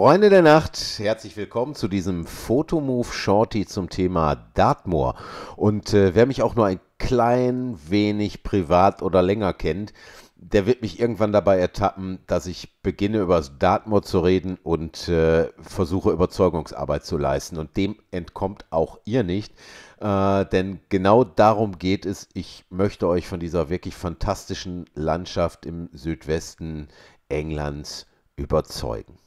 Freunde der Nacht, herzlich willkommen zu diesem Fotomove Shorty zum Thema Dartmoor. Und äh, wer mich auch nur ein klein wenig privat oder länger kennt, der wird mich irgendwann dabei ertappen, dass ich beginne über das Dartmoor zu reden und äh, versuche Überzeugungsarbeit zu leisten. Und dem entkommt auch ihr nicht. Äh, denn genau darum geht es. Ich möchte euch von dieser wirklich fantastischen Landschaft im Südwesten Englands überzeugen.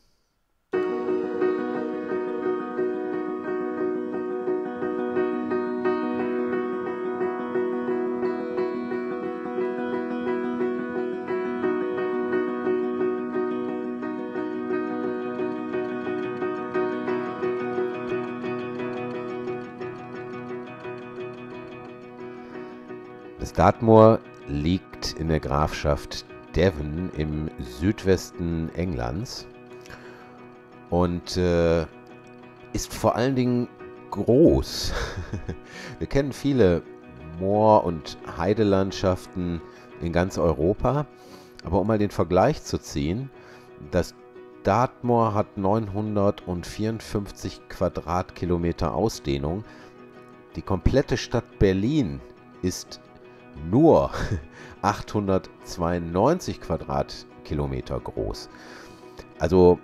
Das Dartmoor liegt in der Grafschaft Devon im Südwesten Englands und äh, ist vor allen Dingen groß. Wir kennen viele Moor- und Heidelandschaften in ganz Europa, aber um mal den Vergleich zu ziehen, das Dartmoor hat 954 Quadratkilometer Ausdehnung. Die komplette Stadt Berlin ist nur 892 Quadratkilometer groß. Also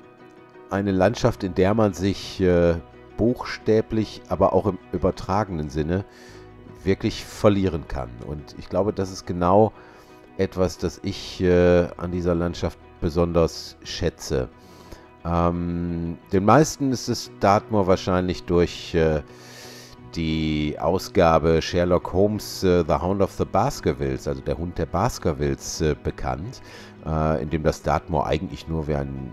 eine Landschaft, in der man sich äh, buchstäblich, aber auch im übertragenen Sinne wirklich verlieren kann. Und ich glaube, das ist genau etwas, das ich äh, an dieser Landschaft besonders schätze. Ähm, den meisten ist es Dartmoor wahrscheinlich durch äh, die Ausgabe Sherlock Holmes uh, The Hound of the Baskervilles, also der Hund der Baskervilles, uh, bekannt, uh, in dem das Dartmoor eigentlich nur wie ein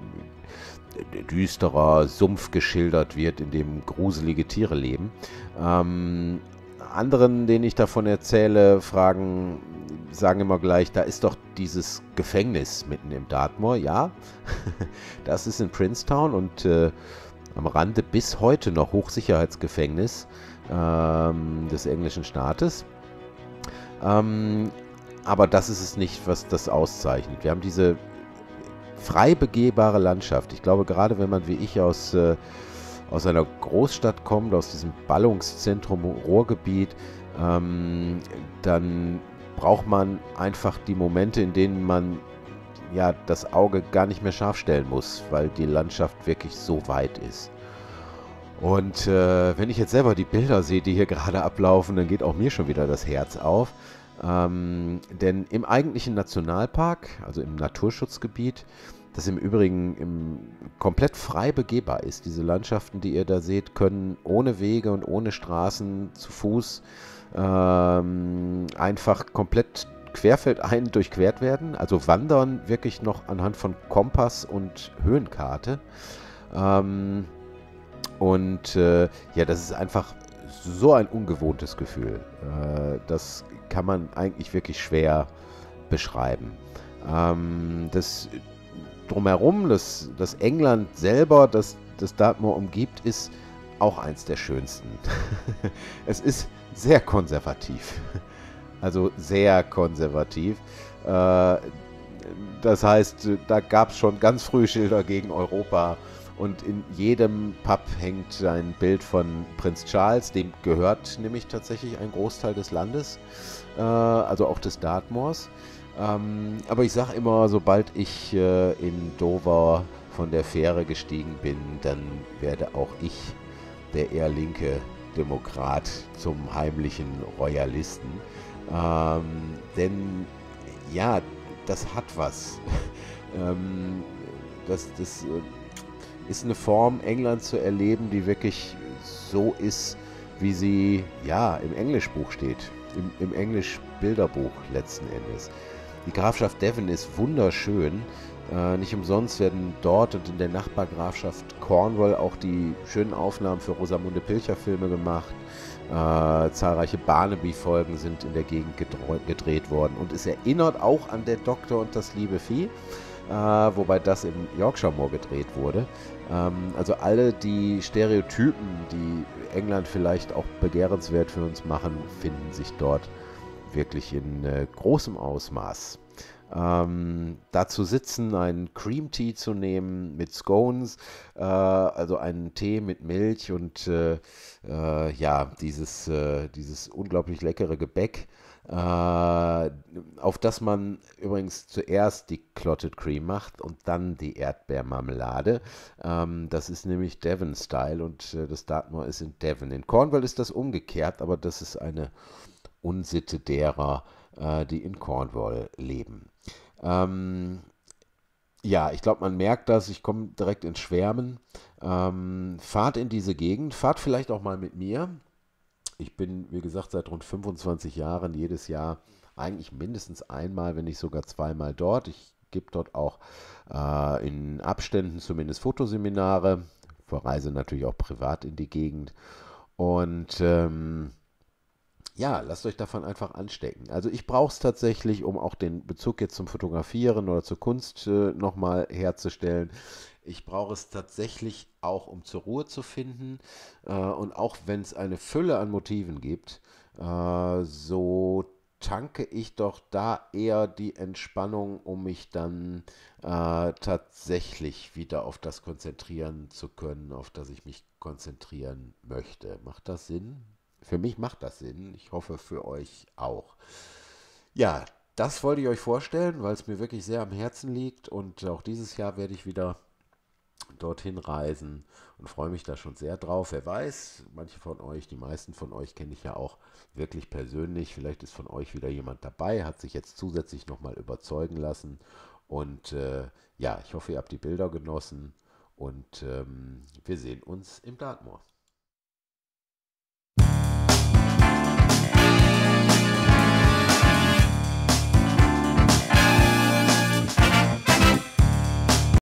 düsterer Sumpf geschildert wird, in dem gruselige Tiere leben. Ähm, anderen, denen ich davon erzähle, fragen, sagen immer gleich, da ist doch dieses Gefängnis mitten im Dartmoor. Ja, das ist in Princetown und äh, am Rande bis heute noch Hochsicherheitsgefängnis ähm, des englischen Staates. Ähm, aber das ist es nicht, was das auszeichnet. Wir haben diese frei begehbare Landschaft. Ich glaube, gerade wenn man wie ich aus, äh, aus einer Großstadt kommt, aus diesem Ballungszentrum Ruhrgebiet, ähm, dann braucht man einfach die Momente, in denen man ja das Auge gar nicht mehr scharf stellen muss, weil die Landschaft wirklich so weit ist. Und äh, wenn ich jetzt selber die Bilder sehe, die hier gerade ablaufen, dann geht auch mir schon wieder das Herz auf. Ähm, denn im eigentlichen Nationalpark, also im Naturschutzgebiet, das im Übrigen im, komplett frei begehbar ist, diese Landschaften, die ihr da seht, können ohne Wege und ohne Straßen zu Fuß ähm, einfach komplett querfeldein durchquert werden. Also wandern wirklich noch anhand von Kompass und Höhenkarte. Ähm, und äh, ja, das ist einfach so ein ungewohntes Gefühl. Äh, das kann man eigentlich wirklich schwer beschreiben. Ähm, das drumherum, das, das England selber, das das Dartmoor umgibt, ist auch eins der schönsten. es ist sehr konservativ. Also sehr konservativ. Äh, das heißt, da gab es schon ganz früh Schilder gegen Europa und in jedem Pub hängt ein Bild von Prinz Charles, dem gehört nämlich tatsächlich ein Großteil des Landes, äh, also auch des Dartmoors. Ähm, aber ich sage immer, sobald ich äh, in Dover von der Fähre gestiegen bin, dann werde auch ich, der eher linke Demokrat, zum heimlichen Royalisten. Ähm, denn ja, das hat was. ähm, das, das äh, ist eine Form, England zu erleben, die wirklich so ist, wie sie ja im Englischbuch steht, im, im Englisch-Bilderbuch letzten Endes. Die Grafschaft Devon ist wunderschön. Äh, nicht umsonst werden dort und in der Nachbargrafschaft Cornwall auch die schönen Aufnahmen für Rosamunde Pilcher-Filme gemacht. Äh, zahlreiche Barnaby-Folgen sind in der Gegend gedreht worden. Und es erinnert auch an der Doktor und das liebe Vieh äh, wobei das im Yorkshire Moor gedreht wurde. Ähm, also alle die Stereotypen, die England vielleicht auch begehrenswert für uns machen, finden sich dort wirklich in äh, großem Ausmaß. Ähm, da zu sitzen, einen Cream Tea zu nehmen mit Scones, äh, also einen Tee mit Milch und äh, äh, ja, dieses, äh, dieses unglaublich leckere Gebäck äh, auf das man übrigens zuerst die Clotted Cream macht und dann die Erdbeermarmelade. Ähm, das ist nämlich Devon-Style und äh, das Dartmoor ist in Devon. In Cornwall ist das umgekehrt, aber das ist eine Unsitte derer, die in Cornwall leben. Ähm, ja, ich glaube, man merkt das. Ich komme direkt ins Schwärmen. Ähm, fahrt in diese Gegend, fahrt vielleicht auch mal mit mir. Ich bin, wie gesagt, seit rund 25 Jahren jedes Jahr eigentlich mindestens einmal, wenn nicht sogar zweimal dort. Ich gebe dort auch äh, in Abständen zumindest Fotoseminare, verreise natürlich auch privat in die Gegend. Und ähm, ja, lasst euch davon einfach anstecken. Also ich brauche es tatsächlich, um auch den Bezug jetzt zum Fotografieren oder zur Kunst äh, nochmal herzustellen. Ich brauche es tatsächlich auch, um zur Ruhe zu finden. Äh, und auch wenn es eine Fülle an Motiven gibt, äh, so tanke ich doch da eher die Entspannung, um mich dann äh, tatsächlich wieder auf das konzentrieren zu können, auf das ich mich konzentrieren möchte. Macht das Sinn? Für mich macht das Sinn. Ich hoffe für euch auch. Ja, das wollte ich euch vorstellen, weil es mir wirklich sehr am Herzen liegt und auch dieses Jahr werde ich wieder dorthin reisen und freue mich da schon sehr drauf. Wer weiß, manche von euch, die meisten von euch kenne ich ja auch wirklich persönlich. Vielleicht ist von euch wieder jemand dabei, hat sich jetzt zusätzlich nochmal überzeugen lassen. Und äh, ja, ich hoffe, ihr habt die Bilder genossen und ähm, wir sehen uns im Dartmoor.